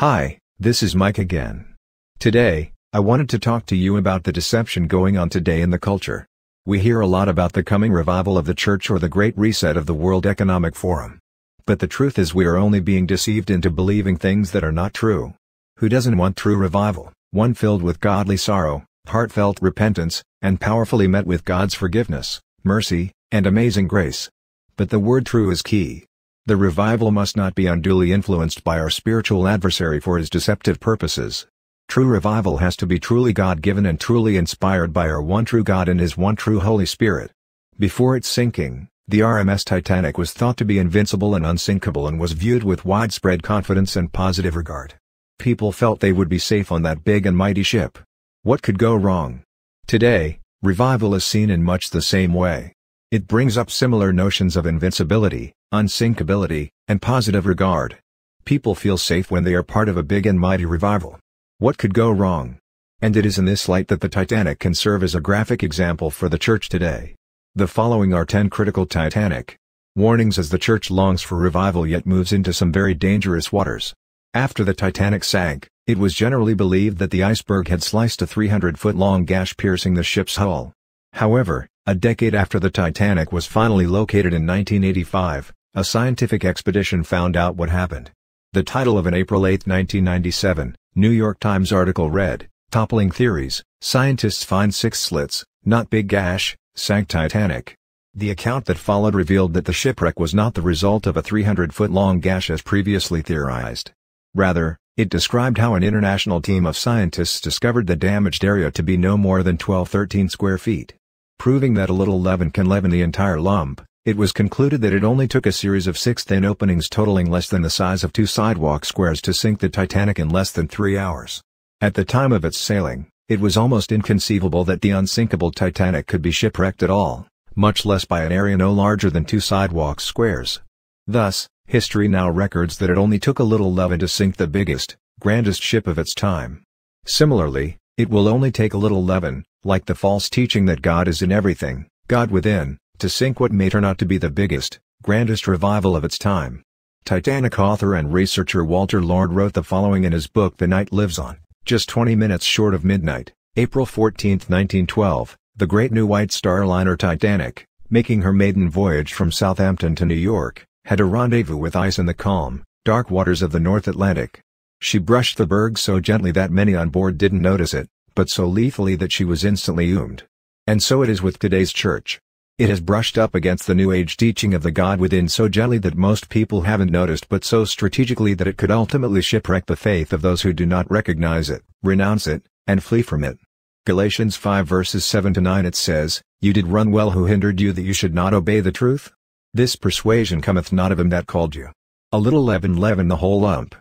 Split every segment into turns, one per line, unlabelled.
Hi, this is Mike again. Today, I wanted to talk to you about the deception going on today in the culture. We hear a lot about the coming revival of the church or the great reset of the World Economic Forum. But the truth is we are only being deceived into believing things that are not true. Who doesn't want true revival, one filled with godly sorrow, heartfelt repentance, and powerfully met with God's forgiveness, mercy, and amazing grace? But the word true is key. The revival must not be unduly influenced by our spiritual adversary for his deceptive purposes. True revival has to be truly God-given and truly inspired by our one true God and His one true Holy Spirit. Before its sinking, the RMS Titanic was thought to be invincible and unsinkable and was viewed with widespread confidence and positive regard. People felt they would be safe on that big and mighty ship. What could go wrong? Today, revival is seen in much the same way. It brings up similar notions of invincibility, unsinkability, and positive regard. People feel safe when they are part of a big and mighty revival. What could go wrong? And it is in this light that the Titanic can serve as a graphic example for the church today. The following are 10 critical Titanic warnings as the church longs for revival yet moves into some very dangerous waters. After the Titanic sank, it was generally believed that the iceberg had sliced a 300-foot-long gash piercing the ship's hull. However, a decade after the Titanic was finally located in 1985, a scientific expedition found out what happened. The title of an April 8, 1997, New York Times article read, Toppling Theories, Scientists Find Six Slits, Not Big Gash, Sank Titanic. The account that followed revealed that the shipwreck was not the result of a 300-foot-long gash as previously theorized. Rather, it described how an international team of scientists discovered the damaged area to be no more than 12-13 square feet. Proving that a little leaven can leaven the entire lump, it was concluded that it only took a series of six thin openings totaling less than the size of two sidewalk squares to sink the Titanic in less than three hours. At the time of its sailing, it was almost inconceivable that the unsinkable Titanic could be shipwrecked at all, much less by an area no larger than two sidewalk squares. Thus, history now records that it only took a little leaven to sink the biggest, grandest ship of its time. Similarly, it will only take a little leaven, like the false teaching that God is in everything, God within, to sink what may turn out to be the biggest, grandest revival of its time. Titanic author and researcher Walter Lord wrote the following in his book The Night Lives On, just 20 minutes short of midnight, April 14, 1912, the great new White Star liner Titanic, making her maiden voyage from Southampton to New York, had a rendezvous with ice in the calm, dark waters of the North Atlantic. She brushed the berg so gently that many on board didn't notice it, but so lethally that she was instantly oomed. And so it is with today's church. It has brushed up against the New Age teaching of the God within so gently that most people haven't noticed but so strategically that it could ultimately shipwreck the faith of those who do not recognize it, renounce it, and flee from it. Galatians 5 verses 7 to 9 it says, You did run well who hindered you that you should not obey the truth? This persuasion cometh not of him that called you. A little leaven leaven the whole lump.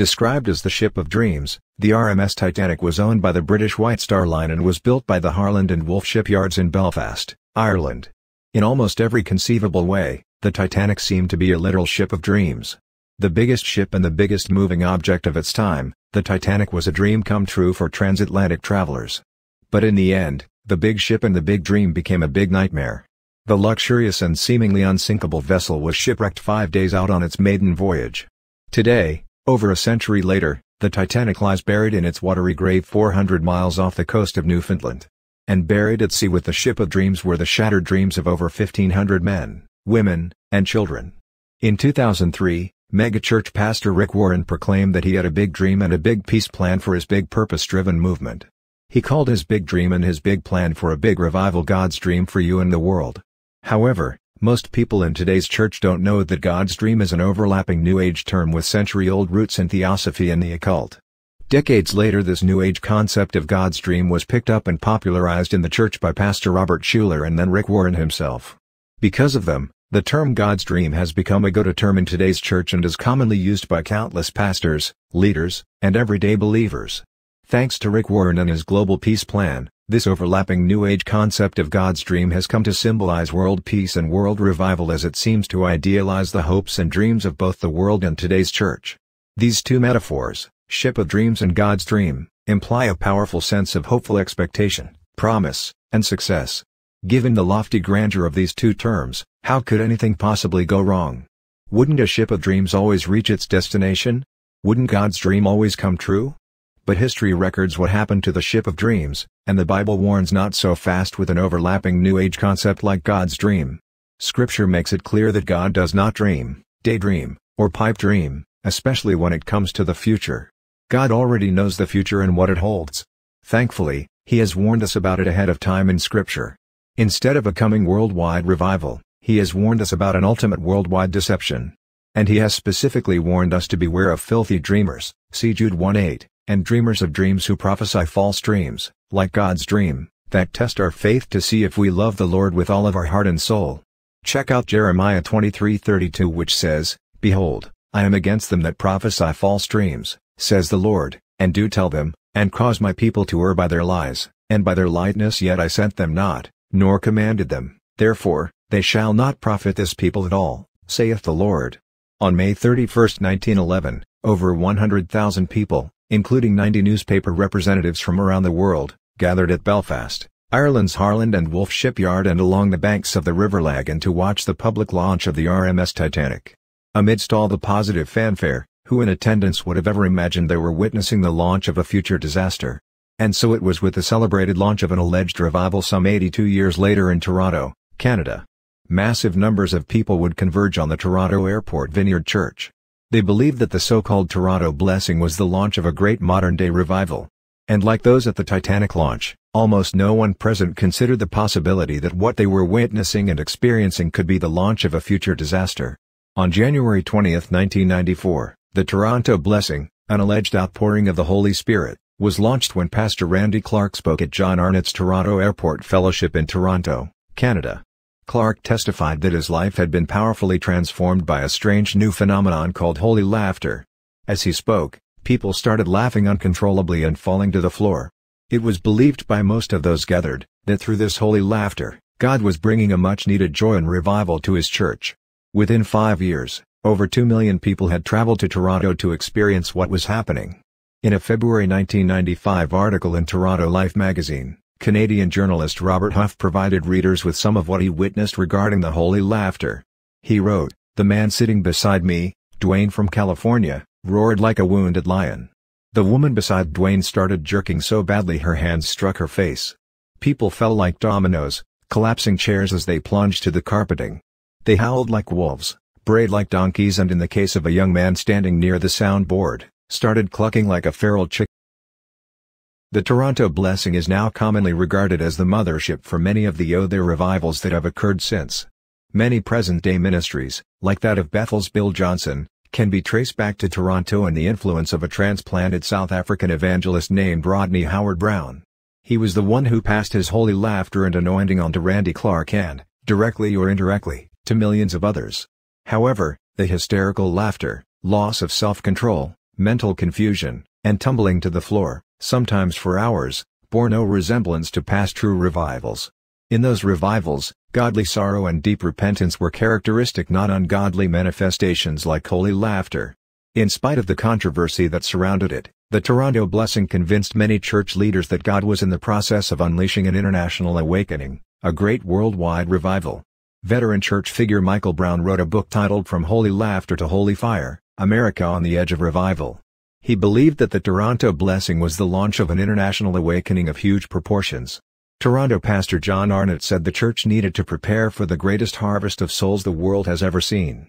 Described as the ship of dreams, the RMS Titanic was owned by the British White Star Line and was built by the Harland and Wolff shipyards in Belfast, Ireland. In almost every conceivable way, the Titanic seemed to be a literal ship of dreams. The biggest ship and the biggest moving object of its time, the Titanic was a dream come true for transatlantic travelers. But in the end, the big ship and the big dream became a big nightmare. The luxurious and seemingly unsinkable vessel was shipwrecked five days out on its maiden voyage. Today, over a century later, the Titanic lies buried in its watery grave 400 miles off the coast of Newfoundland. And buried at sea with the ship of dreams were the shattered dreams of over 1,500 men, women, and children. In 2003, megachurch pastor Rick Warren proclaimed that he had a big dream and a big peace plan for his big purpose-driven movement. He called his big dream and his big plan for a big revival God's dream for you and the world. However, most people in today's church don't know that God's dream is an overlapping New Age term with century-old roots in theosophy and the occult. Decades later this New Age concept of God's dream was picked up and popularized in the church by Pastor Robert Schuller and then Rick Warren himself. Because of them, the term God's dream has become a go-to term in today's church and is commonly used by countless pastors, leaders, and everyday believers. Thanks to Rick Warren and his global peace plan, this overlapping New Age concept of God's dream has come to symbolize world peace and world revival as it seems to idealize the hopes and dreams of both the world and today's church. These two metaphors, ship of dreams and God's dream, imply a powerful sense of hopeful expectation, promise, and success. Given the lofty grandeur of these two terms, how could anything possibly go wrong? Wouldn't a ship of dreams always reach its destination? Wouldn't God's dream always come true? But history records what happened to the ship of dreams, and the Bible warns not so fast with an overlapping New Age concept like God's dream. Scripture makes it clear that God does not dream, daydream, or pipe dream, especially when it comes to the future. God already knows the future and what it holds. Thankfully, He has warned us about it ahead of time in Scripture. Instead of a coming worldwide revival, He has warned us about an ultimate worldwide deception. And He has specifically warned us to beware of filthy dreamers, see Jude 1:8, and dreamers of dreams who prophesy false dreams, like God's dream, that test our faith to see if we love the Lord with all of our heart and soul. Check out Jeremiah 23:32 which says, Behold, I am against them that prophesy false dreams, says the Lord, and do tell them, and cause my people to err by their lies, and by their lightness yet I sent them not, nor commanded them, therefore, they shall not profit this people at all, saith the Lord. On May 31, 1911, over 100,000 people, including 90 newspaper representatives from around the world, gathered at Belfast, Ireland's Harland and Wolff shipyard and along the banks of the River Lagan to watch the public launch of the RMS Titanic. Amidst all the positive fanfare, who in attendance would have ever imagined they were witnessing the launch of a future disaster? And so it was with the celebrated launch of an alleged revival some 82 years later in Toronto, Canada. Massive numbers of people would converge on the Toronto Airport Vineyard Church. They believed that the so-called Toronto Blessing was the launch of a great modern-day revival. And like those at the Titanic launch, almost no one present considered the possibility that what they were witnessing and experiencing could be the launch of a future disaster. On January 20, 1994, the Toronto Blessing, an alleged outpouring of the Holy Spirit, was launched when Pastor Randy Clark spoke at John Arnott's Toronto Airport Fellowship in Toronto, Canada. Clark testified that his life had been powerfully transformed by a strange new phenomenon called holy laughter. As he spoke, People started laughing uncontrollably and falling to the floor. It was believed by most of those gathered, that through this holy laughter, God was bringing a much-needed joy and revival to his church. Within five years, over 2 million people had traveled to Toronto to experience what was happening. In a February 1995 article in Toronto Life magazine, Canadian journalist Robert Huff provided readers with some of what he witnessed regarding the holy laughter. He wrote, The man sitting beside me, Dwayne from California, roared like a wounded lion. The woman beside Dwayne started jerking so badly her hands struck her face. People fell like dominoes, collapsing chairs as they plunged to the carpeting. They howled like wolves, brayed like donkeys and in the case of a young man standing near the soundboard, started clucking like a feral chick. The Toronto Blessing is now commonly regarded as the mothership for many of the other revivals that have occurred since. Many present-day ministries, like that of Bethel's Bill Johnson, can be traced back to Toronto and the influence of a transplanted South African evangelist named Rodney Howard Browne. He was the one who passed his holy laughter and anointing on to Randy Clark and, directly or indirectly, to millions of others. However, the hysterical laughter, loss of self-control, mental confusion, and tumbling to the floor, sometimes for hours, bore no resemblance to past true revivals. In those revivals, godly sorrow and deep repentance were characteristic not ungodly manifestations like holy laughter. In spite of the controversy that surrounded it, the Toronto Blessing convinced many church leaders that God was in the process of unleashing an international awakening, a great worldwide revival. Veteran church figure Michael Brown wrote a book titled From Holy Laughter to Holy Fire, America on the Edge of Revival. He believed that the Toronto Blessing was the launch of an international awakening of huge proportions. Toronto pastor John Arnott said the church needed to prepare for the greatest harvest of souls the world has ever seen.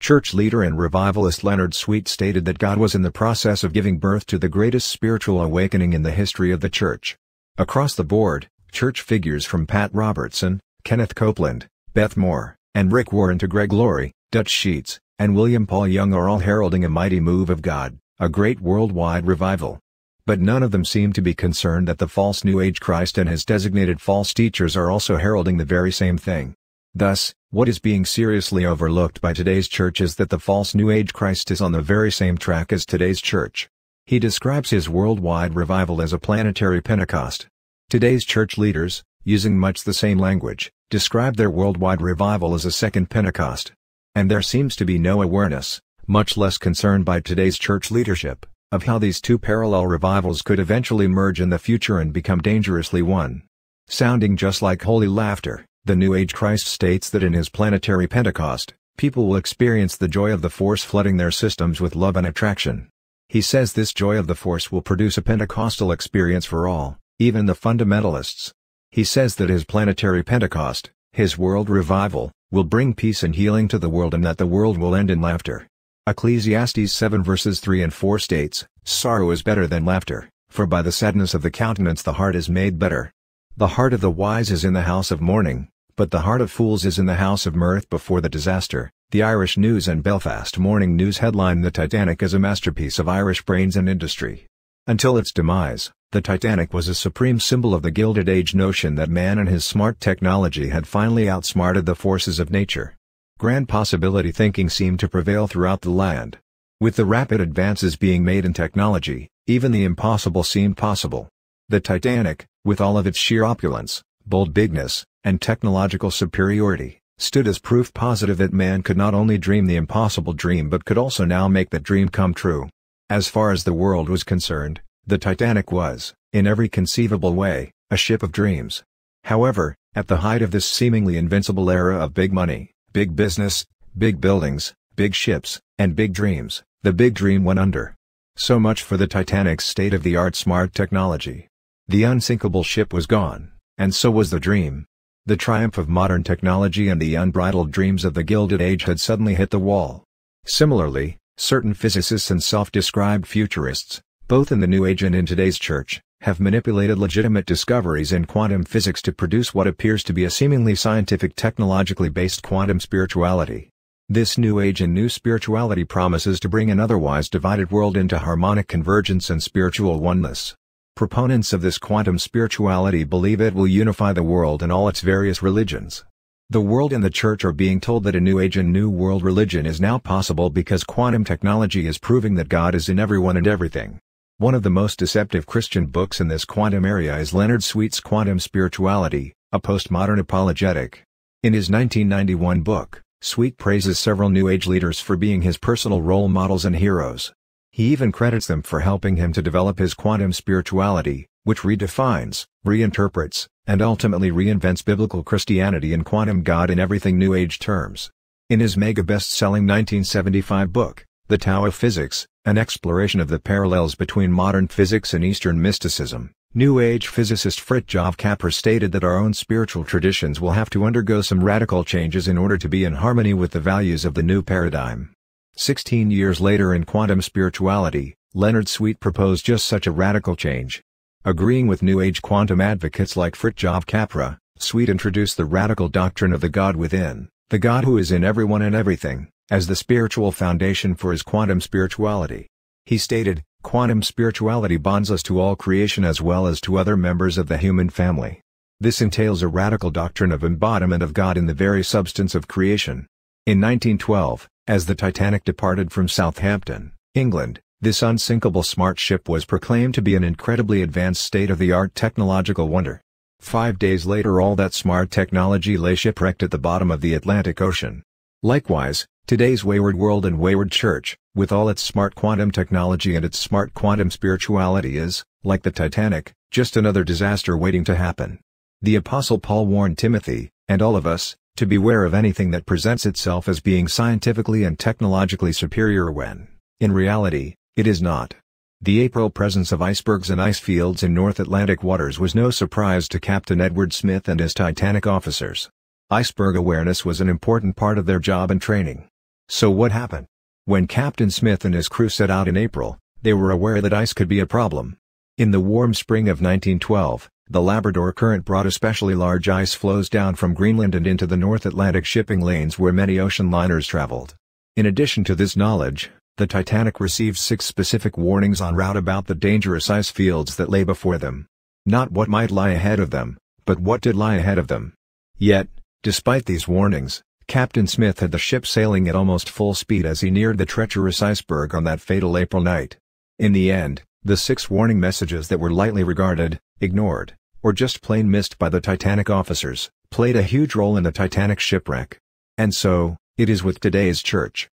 Church leader and revivalist Leonard Sweet stated that God was in the process of giving birth to the greatest spiritual awakening in the history of the church. Across the board, church figures from Pat Robertson, Kenneth Copeland, Beth Moore, and Rick Warren to Greg Laurie, Dutch Sheets, and William Paul Young are all heralding a mighty move of God, a great worldwide revival. But none of them seem to be concerned that the false New Age Christ and his designated false teachers are also heralding the very same thing. Thus, what is being seriously overlooked by today's church is that the false New Age Christ is on the very same track as today's church. He describes his worldwide revival as a planetary Pentecost. Today's church leaders, using much the same language, describe their worldwide revival as a second Pentecost. And there seems to be no awareness, much less concern by today's church leadership, of how these two parallel revivals could eventually merge in the future and become dangerously one. Sounding just like holy laughter, the New Age Christ states that in his planetary Pentecost, people will experience the joy of the force flooding their systems with love and attraction. He says this joy of the Force will produce a Pentecostal experience for all, even the fundamentalists. He says that his planetary Pentecost, his world revival, will bring peace and healing to the world and that the world will end in laughter. Ecclesiastes 7 verses 3 and 4 states, Sorrow is better than laughter, for by the sadness of the countenance the heart is made better. The heart of the wise is in the house of mourning, but the heart of fools is in the house of mirth before the disaster. The Irish News and Belfast Morning News headline The Titanic is a masterpiece of Irish brains and industry. Until its demise, the Titanic was a supreme symbol of the Gilded Age notion that man and his smart technology had finally outsmarted the forces of nature. Grand possibility thinking seemed to prevail throughout the land. With the rapid advances being made in technology, even the impossible seemed possible. The Titanic, with all of its sheer opulence, bold bigness, and technological superiority, stood as proof positive that man could not only dream the impossible dream but could also now make that dream come true. As far as the world was concerned, the Titanic was, in every conceivable way, a ship of dreams. However, at the height of this seemingly invincible era of big money, Big business, big buildings, big ships, and big dreams, the big dream went under. So much for the Titanic's state-of-the-art smart technology. The unsinkable ship was gone, and so was the dream. The triumph of modern technology and the unbridled dreams of the Gilded Age had suddenly hit the wall. Similarly, certain physicists and self-described futurists, both in the New Age and in today's church, have manipulated legitimate discoveries in quantum physics to produce what appears to be a seemingly scientific technologically based quantum spirituality. This new age and new spirituality promises to bring an otherwise divided world into harmonic convergence and spiritual oneness. Proponents of this quantum spirituality believe it will unify the world and all its various religions. The world and the church are being told that a new age and new world religion is now possible because quantum technology is proving that God is in everyone and everything. One of the most deceptive Christian books in this quantum area is Leonard Sweet's Quantum Spirituality, a postmodern apologetic. In his 1991 book, Sweet praises several New Age leaders for being his personal role models and heroes. He even credits them for helping him to develop his quantum spirituality, which redefines, reinterprets, and ultimately reinvents biblical Christianity and quantum God in everything New Age terms. In his mega best-selling 1975 book, The Tao of Physics, an exploration of the parallels between modern physics and Eastern mysticism. New Age physicist Fritjof Capra stated that our own spiritual traditions will have to undergo some radical changes in order to be in harmony with the values of the new paradigm. Sixteen years later in Quantum Spirituality, Leonard Sweet proposed just such a radical change. Agreeing with New Age quantum advocates like Fritjof Capra, Sweet introduced the radical doctrine of the God within, the God who is in everyone and everything as the spiritual foundation for his quantum spirituality. He stated, Quantum spirituality bonds us to all creation as well as to other members of the human family. This entails a radical doctrine of embodiment of God in the very substance of creation. In 1912, as the Titanic departed from Southampton, England, this unsinkable smart ship was proclaimed to be an incredibly advanced state-of-the-art technological wonder. Five days later all that smart technology lay shipwrecked at the bottom of the Atlantic Ocean. Likewise, Today's wayward world and wayward church, with all its smart quantum technology and its smart quantum spirituality is, like the Titanic, just another disaster waiting to happen. The Apostle Paul warned Timothy, and all of us, to beware of anything that presents itself as being scientifically and technologically superior when, in reality, it is not. The April presence of icebergs and ice fields in North Atlantic waters was no surprise to Captain Edward Smith and his Titanic officers. Iceberg awareness was an important part of their job and training. So what happened? When Captain Smith and his crew set out in April, they were aware that ice could be a problem. In the warm spring of 1912, the Labrador Current brought especially large ice floes down from Greenland and into the North Atlantic shipping lanes where many ocean liners traveled. In addition to this knowledge, the Titanic received six specific warnings en route about the dangerous ice fields that lay before them. Not what might lie ahead of them, but what did lie ahead of them. Yet, despite these warnings, Captain Smith had the ship sailing at almost full speed as he neared the treacherous iceberg on that fatal April night. In the end, the six warning messages that were lightly regarded, ignored, or just plain missed by the Titanic officers, played a huge role in the Titanic shipwreck. And so, it is with today's church.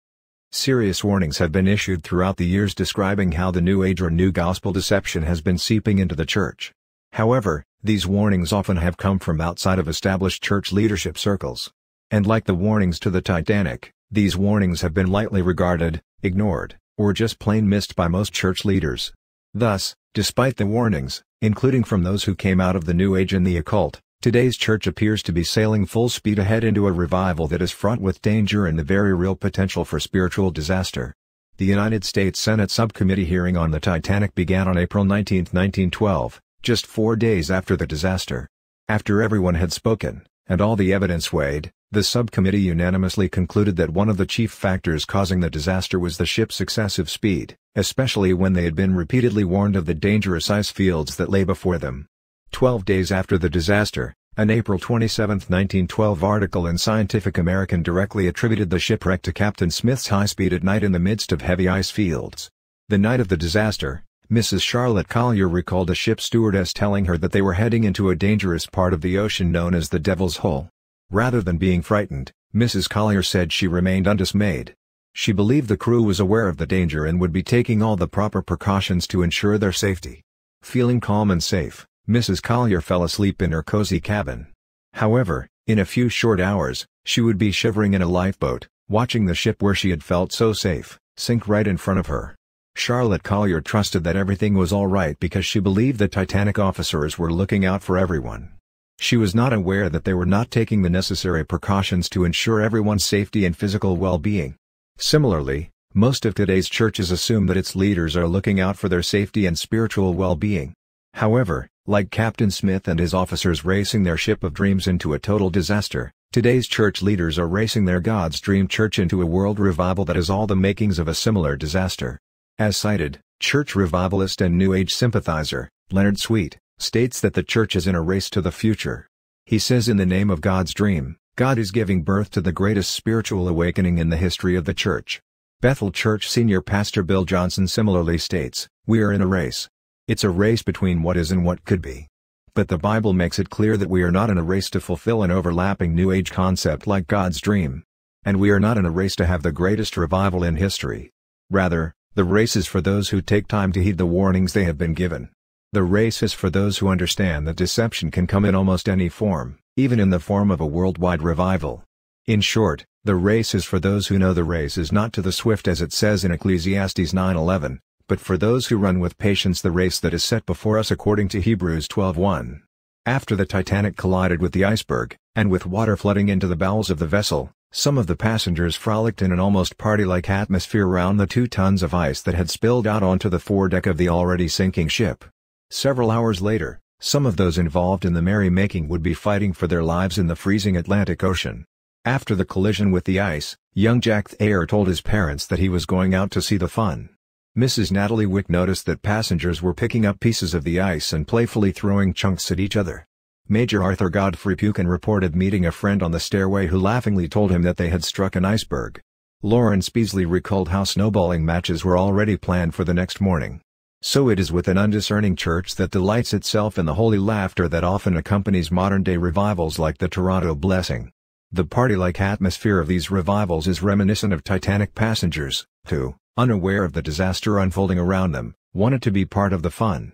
Serious warnings have been issued throughout the years describing how the New Age or New Gospel deception has been seeping into the church. However, these warnings often have come from outside of established church leadership circles. And like the warnings to the Titanic, these warnings have been lightly regarded, ignored, or just plain missed by most church leaders. Thus, despite the warnings, including from those who came out of the New Age and the occult, today's church appears to be sailing full speed ahead into a revival that is fraught with danger and the very real potential for spiritual disaster. The United States Senate subcommittee hearing on the Titanic began on April 19, 1912, just four days after the disaster. After everyone had spoken, and all the evidence weighed, the subcommittee unanimously concluded that one of the chief factors causing the disaster was the ship's excessive speed, especially when they had been repeatedly warned of the dangerous ice fields that lay before them. Twelve days after the disaster, an April 27, 1912 article in Scientific American directly attributed the shipwreck to Captain Smith's high speed at night in the midst of heavy ice fields. The night of the disaster, Mrs. Charlotte Collier recalled a ship stewardess telling her that they were heading into a dangerous part of the ocean known as the Devil's Hole. Rather than being frightened, Mrs. Collier said she remained undismayed. She believed the crew was aware of the danger and would be taking all the proper precautions to ensure their safety. Feeling calm and safe, Mrs. Collier fell asleep in her cozy cabin. However, in a few short hours, she would be shivering in a lifeboat, watching the ship where she had felt so safe, sink right in front of her. Charlotte Collier trusted that everything was all right because she believed the Titanic officers were looking out for everyone. She was not aware that they were not taking the necessary precautions to ensure everyone's safety and physical well-being. Similarly, most of today's churches assume that its leaders are looking out for their safety and spiritual well-being. However, like Captain Smith and his officers racing their ship of dreams into a total disaster, today's church leaders are racing their God's dream church into a world revival that has all the makings of a similar disaster. As cited, church revivalist and New Age sympathizer, Leonard Sweet, states that the church is in a race to the future. He says in the name of God's dream, God is giving birth to the greatest spiritual awakening in the history of the church. Bethel Church Senior Pastor Bill Johnson similarly states, We are in a race. It's a race between what is and what could be. But the Bible makes it clear that we are not in a race to fulfill an overlapping New Age concept like God's dream. And we are not in a race to have the greatest revival in history. Rather, the race is for those who take time to heed the warnings they have been given. The race is for those who understand that deception can come in almost any form, even in the form of a worldwide revival. In short, the race is for those who know the race is not to the swift as it says in Ecclesiastes 9:11, but for those who run with patience the race that is set before us according to Hebrews 12:1. After the Titanic collided with the iceberg, and with water flooding into the bowels of the vessel, some of the passengers frolicked in an almost party-like atmosphere around the two tons of ice that had spilled out onto the foredeck of the already sinking ship. Several hours later, some of those involved in the merrymaking would be fighting for their lives in the freezing Atlantic Ocean. After the collision with the ice, young Jack Thayer told his parents that he was going out to see the fun. Mrs. Natalie Wick noticed that passengers were picking up pieces of the ice and playfully throwing chunks at each other. Major Arthur Godfrey Peuchen reported meeting a friend on the stairway who laughingly told him that they had struck an iceberg. Lawrence Beesley recalled how snowballing matches were already planned for the next morning. So it is with an undiscerning church that delights itself in the holy laughter that often accompanies modern-day revivals like the Toronto Blessing. The party-like atmosphere of these revivals is reminiscent of Titanic passengers, who, unaware of the disaster unfolding around them, wanted to be part of the fun.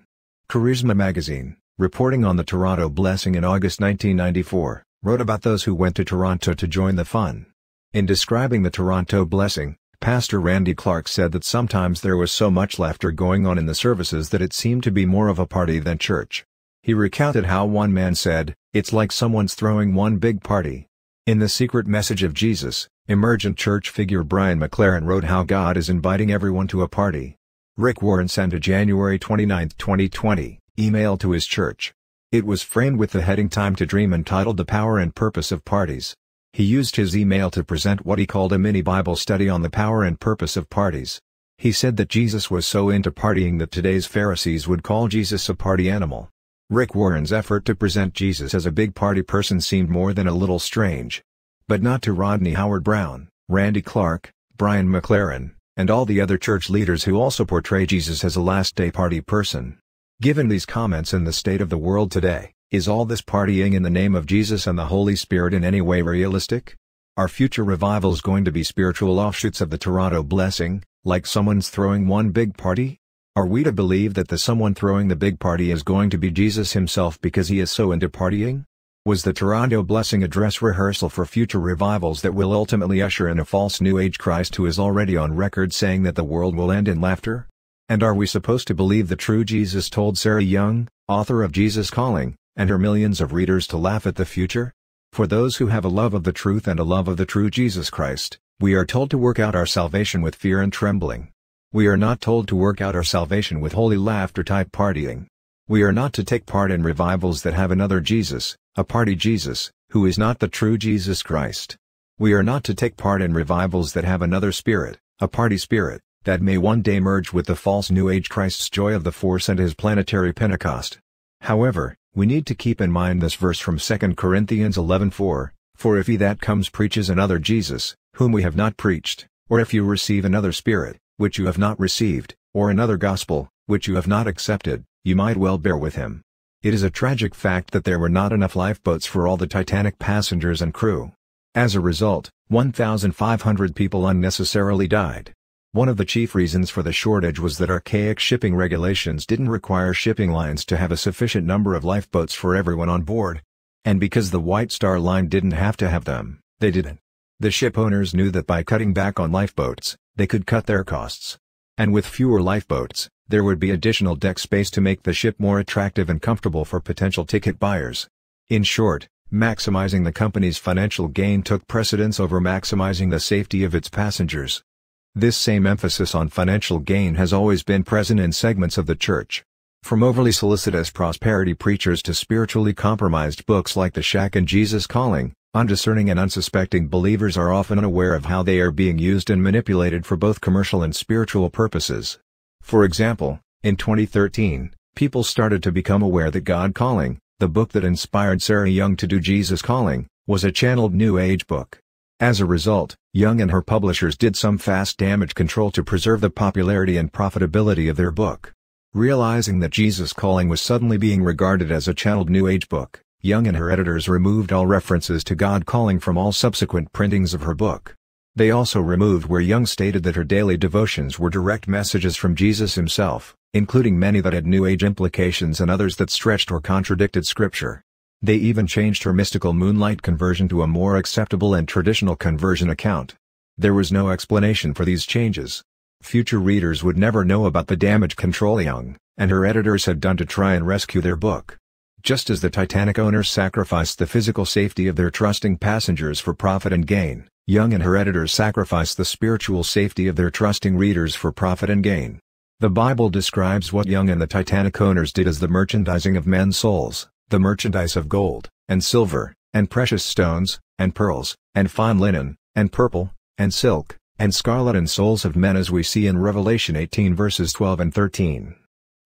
Charisma magazine, reporting on the Toronto Blessing in August 1994, wrote about those who went to Toronto to join the fun. In describing the Toronto Blessing, Pastor Randy Clark said that sometimes there was so much laughter going on in the services that it seemed to be more of a party than church. He recounted how one man said, It's like someone's throwing one big party. In The Secret Message of Jesus, emergent church figure Brian McLaren wrote how God is inviting everyone to a party. Rick Warren sent a January 29, 2020, email to his church. It was framed with the heading Time to Dream entitled The Power and Purpose of Parties. He used his email to present what he called a mini Bible study on the power and purpose of parties. He said that Jesus was so into partying that today's Pharisees would call Jesus a party animal. Rick Warren's effort to present Jesus as a big party person seemed more than a little strange. But not to Rodney Howard Browne, Randy Clark, Brian McLaren, and all the other church leaders who also portray Jesus as a last-day party person. Given these comments and the state of the world today, is all this partying in the name of Jesus and the Holy Spirit in any way realistic? Are future revivals going to be spiritual offshoots of the Toronto blessing, like someone's throwing one big party? Are we to believe that the someone throwing the big party is going to be Jesus himself because he is so into partying? Was the Toronto Blessing a dress rehearsal for future revivals that will ultimately usher in a false New Age Christ who is already on record saying that the world will end in laughter? And are we supposed to believe the true Jesus told Sarah Young, author of Jesus Calling, and her millions of readers to laugh at the future? For those who have a love of the truth and a love of the true Jesus Christ, we are told to work out our salvation with fear and trembling. We are not told to work out our salvation with holy laughter type partying. We are not to take part in revivals that have another Jesus, a party Jesus, who is not the true Jesus Christ. We are not to take part in revivals that have another spirit, a party spirit, that may one day merge with the false New Age Christ's joy of the force and his planetary Pentecost. However, we need to keep in mind this verse from 2 Corinthians 11:4, For if he that comes preaches another Jesus, whom we have not preached, or if you receive another Spirit, which you have not received, or another gospel, which you have not accepted, you might well bear with him. It is a tragic fact that there were not enough lifeboats for all the Titanic passengers and crew. As a result, 1,500 people unnecessarily died. One of the chief reasons for the shortage was that archaic shipping regulations didn't require shipping lines to have a sufficient number of lifeboats for everyone on board. And because the White Star Line didn't have to have them, they didn't. The ship owners knew that by cutting back on lifeboats, they could cut their costs. And with fewer lifeboats, there would be additional deck space to make the ship more attractive and comfortable for potential ticket buyers. In short, maximizing the company's financial gain took precedence over maximizing the safety of its passengers. This same emphasis on financial gain has always been present in segments of the church. From overly solicitous prosperity preachers to spiritually compromised books like The Shack and Jesus Calling, undiscerning and unsuspecting believers are often unaware of how they are being used and manipulated for both commercial and spiritual purposes. For example, in 2013, people started to become aware that God Calling, the book that inspired Sarah Young to do Jesus Calling, was a channeled New Age book. As a result, Young and her publishers did some fast damage control to preserve the popularity and profitability of their book. Realizing that Jesus Calling was suddenly being regarded as a channeled New Age book, Young and her editors removed all references to God Calling from all subsequent printings of her book. They also removed where Young stated that her daily devotions were direct messages from Jesus himself, including many that had New Age implications and others that stretched or contradicted Scripture. They even changed her mystical moonlight conversion to a more acceptable and traditional conversion account. There was no explanation for these changes. Future readers would never know about the damage control Young and her editors had done to try and rescue their book. Just as the Titanic owners sacrificed the physical safety of their trusting passengers for profit and gain, Young and her editors sacrificed the spiritual safety of their trusting readers for profit and gain. The Bible describes what Young and the Titanic owners did as the merchandising of men's souls the merchandise of gold, and silver, and precious stones, and pearls, and fine linen, and purple, and silk, and scarlet and souls of men as we see in Revelation 18 verses 12 and 13.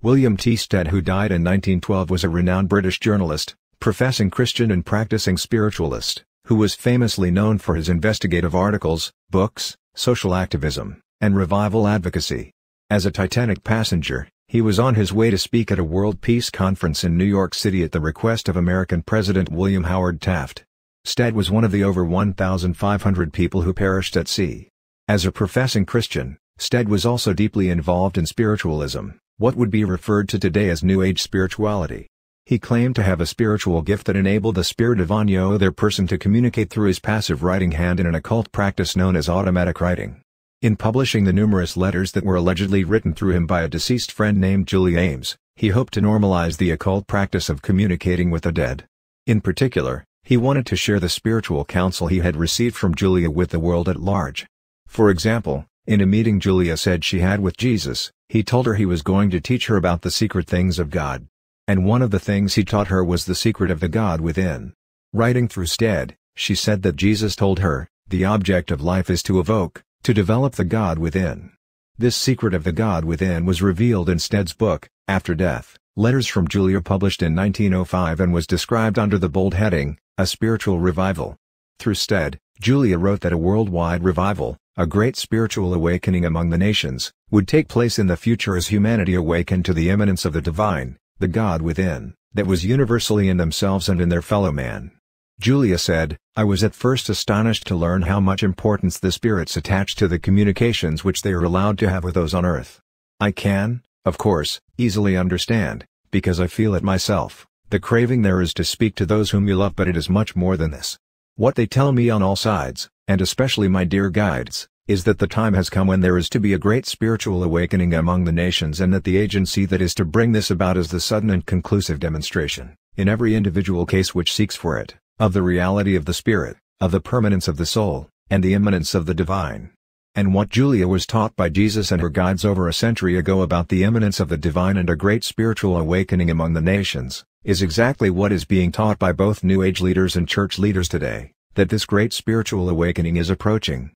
William T. Stead who died in 1912 was a renowned British journalist, professing Christian and practicing spiritualist, who was famously known for his investigative articles, books, social activism, and revival advocacy. As a Titanic passenger, he was on his way to speak at a World Peace Conference in New York City at the request of American President William Howard Taft. Stead was one of the over 1,500 people who perished at sea. As a professing Christian, Stead was also deeply involved in spiritualism, what would be referred to today as New Age spirituality. He claimed to have a spiritual gift that enabled the spirit of any other person to communicate through his passive writing hand in an occult practice known as automatic writing. In publishing the numerous letters that were allegedly written through him by a deceased friend named Julia Ames, he hoped to normalize the occult practice of communicating with the dead. In particular, he wanted to share the spiritual counsel he had received from Julia with the world at large. For example, in a meeting Julia said she had with Jesus, he told her he was going to teach her about the secret things of God. And one of the things he taught her was the secret of the God within. Writing through Stead, she said that Jesus told her, the object of life is to evoke, to develop the God within. This secret of the God within was revealed in Stead's book, After Death, Letters from Julia published in 1905 and was described under the bold heading, A Spiritual Revival. Through Stead, Julia wrote that a worldwide revival, a great spiritual awakening among the nations, would take place in the future as humanity awakened to the immanence of the divine, the God within, that was universally in themselves and in their fellow man. Julia said, I was at first astonished to learn how much importance the spirits attach to the communications which they are allowed to have with those on earth. I can, of course, easily understand, because I feel it myself, The craving there is to speak to those whom you love but it is much more than this. What they tell me on all sides, and especially my dear guides, is that the time has come when there is to be a great spiritual awakening among the nations and that the agency that is to bring this about is the sudden and conclusive demonstration, in every individual case which seeks for it, of the reality of the Spirit, of the permanence of the soul, and the immanence of the divine. And what Julia was taught by Jesus and her guides over a century ago about the immanence of the divine and a great spiritual awakening among the nations, is exactly what is being taught by both New Age leaders and church leaders today, that this great spiritual awakening is approaching.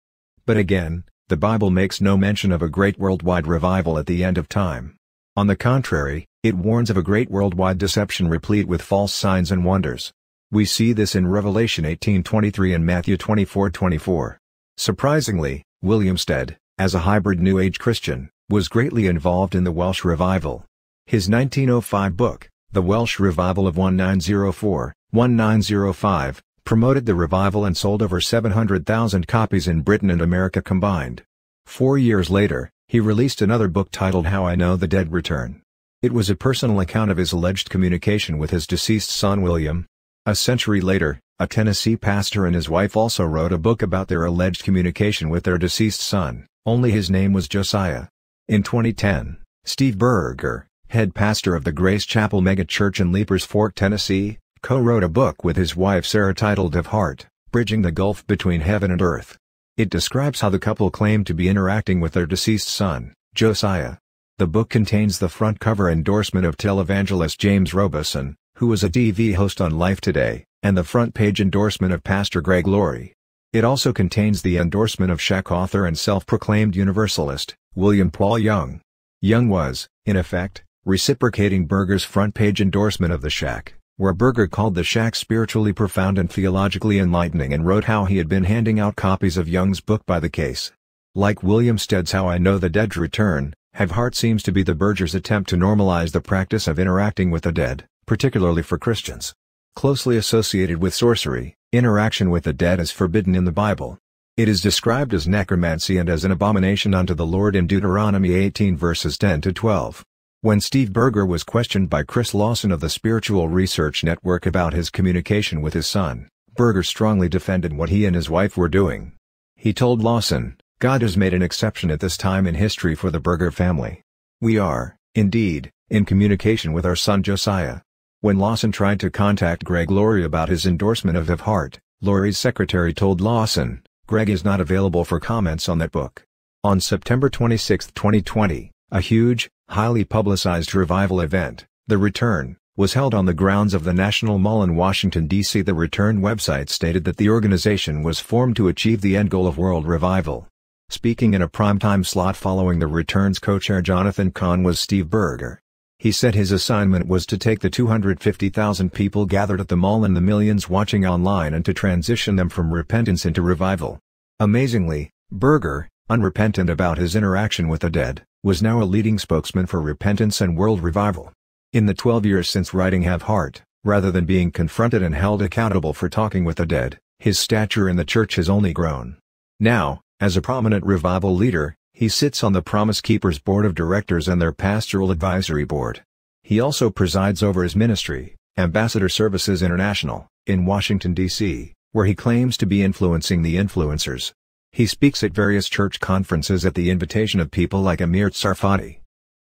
But again, the Bible makes no mention of a great worldwide revival at the end of time. On the contrary, it warns of a great worldwide deception replete with false signs and wonders. We see this in Revelation 18:23 and Matthew 24:24. Surprisingly, William Stead, as a hybrid New Age Christian, was greatly involved in the Welsh revival. His 1905 book, The Welsh Revival of 1904-1905, promoted the revival and sold over 700,000 copies in Britain and America combined. Four years later, he released another book titled How I Know the Dead Return. It was a personal account of his alleged communication with his deceased son William. A century later, a Tennessee pastor and his wife also wrote a book about their alleged communication with their deceased son, only his name was Josiah. In 2010, Steve Berger, head pastor of the Grace Chapel megachurch in Leiper's Fork, Tennessee, co-wrote a book with his wife Sarah titled Have Heart, Bridging the Gulf Between Heaven and Earth. It describes how the couple claimed to be interacting with their deceased son, Josiah. The book contains the front cover endorsement of televangelist James Robison, who was a TV host on Life Today, and the front page endorsement of Pastor Greg Laurie. It also contains the endorsement of Shack author and self-proclaimed Universalist, William Paul Young. Young was, in effect, reciprocating Berger's front page endorsement of the Shack, where Burger called the Shack spiritually profound and theologically enlightening and wrote how he had been handing out copies of Young's book by the case. Like William Stead's How I Know the Dead's Return, Have Heart seems to be the Berger's attempt to normalize the practice of interacting with the dead, particularly for Christians. Closely associated with sorcery, interaction with the dead is forbidden in the Bible. It is described as necromancy and as an abomination unto the Lord in Deuteronomy 18 verses 10 to 12. When Steve Berger was questioned by Chris Lawson of the Spiritual Research Network about his communication with his son, Berger strongly defended what he and his wife were doing. He told Lawson, God has made an exception at this time in history for the Berger family. We are, indeed, in communication with our son Josiah. When Lawson tried to contact Greg Laurie about his endorsement of Have Heart, Laurie's secretary told Lawson, Greg is not available for comments on that book. On September 26, 2020, a huge, highly publicized revival event, The Return, was held on the grounds of the National Mall in Washington, D.C. The Return website stated that the organization was formed to achieve the end goal of world revival. Speaking in a primetime slot following The Return's co-chair Jonathan Cahn was Steve Berger. He said his assignment was to take the 250,000 people gathered at the mall and the millions watching online and to transition them from repentance into revival. Amazingly, Berger, unrepentant about his interaction with the dead, was now a leading spokesman for repentance and world revival. In the 12 years since writing Have Heart, rather than being confronted and held accountable for talking with the dead, his stature in the church has only grown. Now, as a prominent revival leader, he sits on the Promise Keepers Board of Directors and their Pastoral Advisory Board. He also presides over his ministry, Ambassador Services International, in Washington, D.C., where he claims to be influencing the influencers. He speaks at various church conferences at the invitation of people like Amir Tsarfati.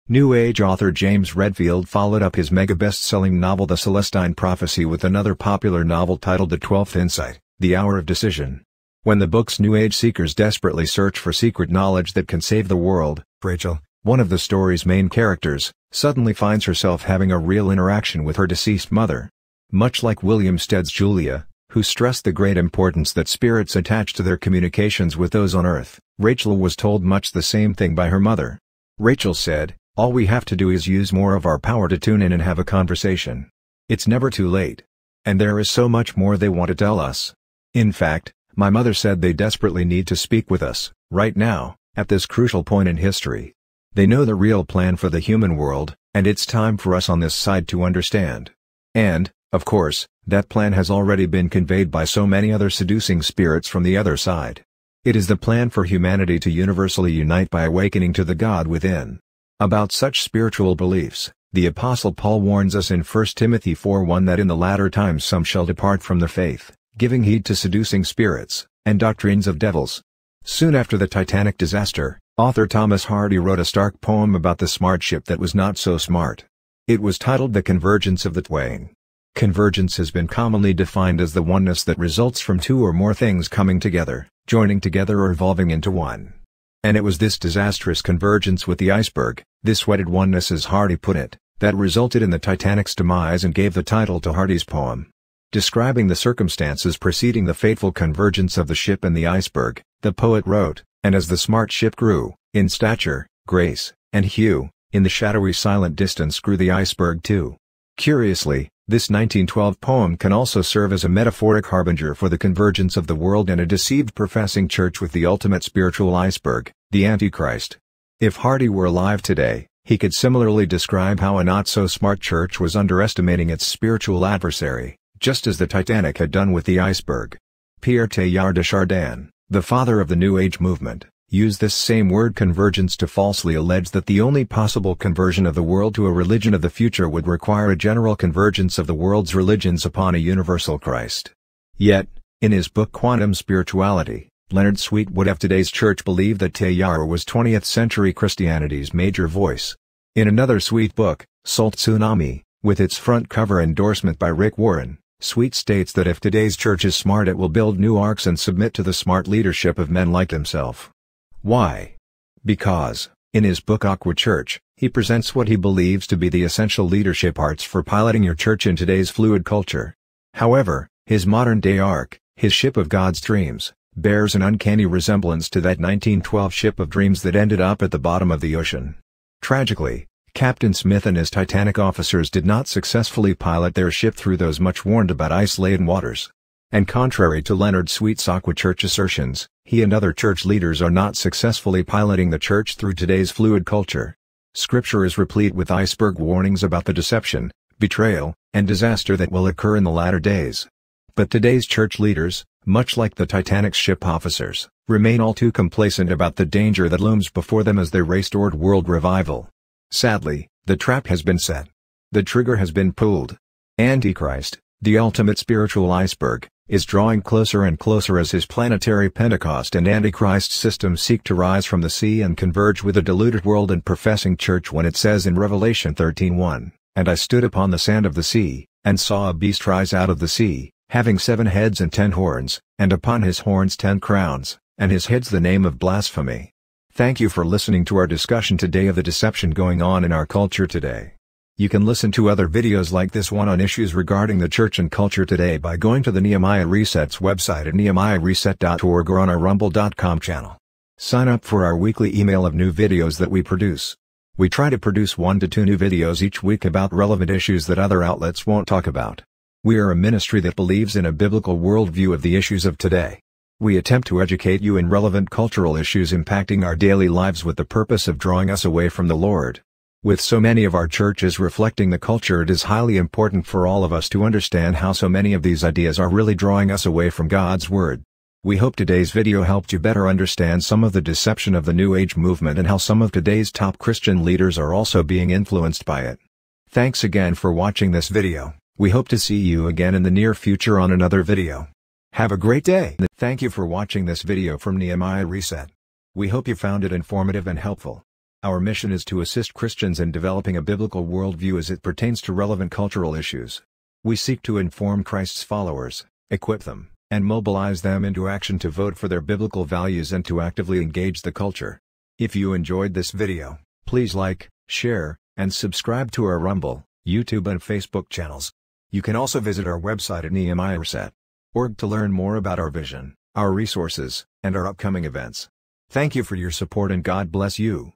New Age author James Redfield followed up his mega best-selling novel The Celestine Prophecy with another popular novel titled The Twelfth Insight, The Hour of Decision. When the book's New Age seekers desperately search for secret knowledge that can save the world, Rachel, one of the story's main characters, suddenly finds herself having a real interaction with her deceased mother. Much like William Stead's Julia, who stressed the great importance that spirits attach to their communications with those on earth, Rachel was told much the same thing by her mother. Rachel said, All we have to do is use more of our power to tune in and have a conversation. It's never too late. And there is so much more they want to tell us. In fact, my mother said they desperately need to speak with us, right now, at this crucial point in history. They know the real plan for the human world, and it's time for us on this side to understand. And, of course, that plan has already been conveyed by so many other seducing spirits from the other side. It is the plan for humanity to universally unite by awakening to the God within. About such spiritual beliefs, The Apostle Paul warns us in 1 Timothy 4:1 that in the latter times some shall depart from the faith, giving heed to seducing spirits, and doctrines of devils. Soon after the Titanic disaster, author Thomas Hardy wrote a stark poem about the smart ship that was not so smart. It was titled The Convergence of the Twain. Convergence has been commonly defined as the oneness that results from two or more things coming together, joining together or evolving into one. And it was this disastrous convergence with the iceberg, this wedded oneness as Hardy put it, that resulted in the Titanic's demise and gave the title to Hardy's poem. Describing the circumstances preceding the fateful convergence of the ship and the iceberg, the poet wrote, And as the smart ship grew, in stature, grace, and hue, in the shadowy silent distance grew the iceberg too. Curiously, this 1912 poem can also serve as a metaphoric harbinger for the convergence of the world and a deceived professing church with the ultimate spiritual iceberg, the Antichrist. If Hardy were alive today, he could similarly describe how a not-so-smart church was underestimating its spiritual adversary, just as the Titanic had done with the iceberg. Pierre Teilhard de Chardin, the father of the New Age movement, used this same word convergence to falsely allege that the only possible conversion of the world to a religion of the future would require a general convergence of the world's religions upon a universal Christ. Yet, in his book Quantum Spirituality, Leonard Sweet would have today's church believe that Teilhard was 20th century Christianity's major voice. In another Sweet book, SoulTsunami, with its front cover endorsement by Rick Warren, Sweet states that if today's church is smart it will build new arks and submit to the smart leadership of men like himself. Why? Because, in his book Aqua Church, he presents what he believes to be the essential leadership arts for piloting your church in today's fluid culture. However, his modern-day ark, his ship of God's dreams, bears an uncanny resemblance to that 1912 ship of dreams that ended up at the bottom of the ocean. Tragically, Captain Smith and his Titanic officers did not successfully pilot their ship through those much warned about ice-laden waters. And contrary to Leonard Sweet's Aqua Church assertions, he and other church leaders are not successfully piloting the church through today's fluid culture. Scripture is replete with iceberg warnings about the deception, betrayal, and disaster that will occur in the latter days. But today's church leaders, much like the Titanic's ship officers, remain all too complacent about the danger that looms before them as they race toward world revival. Sadly, the trap has been set. The trigger has been pulled. Antichrist, the ultimate spiritual iceberg, is drawing closer and closer as his planetary Pentecost and Antichrist systems seek to rise from the sea and converge with a deluded world and professing church when it says in Revelation 13:1, And I stood upon the sand of the sea, and saw a beast rise out of the sea, having seven heads and ten horns, and upon his horns ten crowns, and his heads the name of blasphemy. Thank you for listening to our discussion today of the deception going on in our culture today. You can listen to other videos like this one on issues regarding the church and culture today by going to the Nehemiah Resets website at nehemiahreset.org or on our rumble.com channel. Sign up for our weekly email of new videos that we produce. We try to produce one to two new videos each week about relevant issues that other outlets won't talk about. We are a ministry that believes in a biblical worldview of the issues of today. We attempt to educate you in relevant cultural issues impacting our daily lives with the purpose of drawing us away from the Lord. With so many of our churches reflecting the culture it is highly important for all of us to understand how so many of these ideas are really drawing us away from God's Word. We hope today's video helped you better understand some of the deception of the New Age movement and how some of today's top Christian leaders are also being influenced by it. Thanks again for watching this video, we hope to see you again in the near future on another video. Have a great day! Thank you for watching this video from Nehemiah Reset. We hope you found it informative and helpful. Our mission is to assist Christians in developing a biblical worldview as it pertains to relevant cultural issues. We seek to inform Christ's followers, equip them, and mobilize them into action to vote for their biblical values and to actively engage the culture. If you enjoyed this video, please like, share, and subscribe to our Rumble, YouTube and Facebook channels. You can also visit our website at nehemiahreset.org to learn more about our vision, our resources, and our upcoming events. Thank you for your support and God bless you.